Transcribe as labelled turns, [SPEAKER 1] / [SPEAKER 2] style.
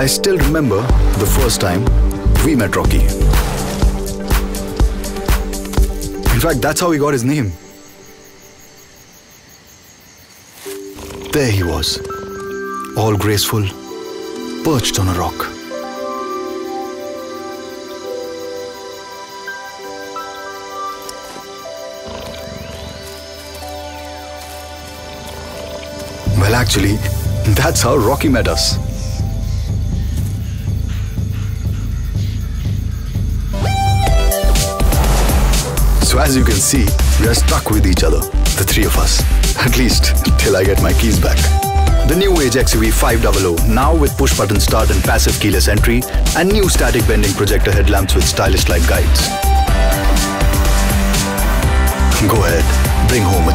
[SPEAKER 1] I still remember the first time we met Rocky. In fact, that's how he got his name. There he was, all graceful, perched on a rock. Well, actually, that's how Rocky met us. So as you can see, we are stuck with each other, the three of us. At least, till I get my keys back. The new age XUV 500, now with push button start and passive keyless entry, and new static bending projector headlamps with stylish light guides. Go ahead, bring home.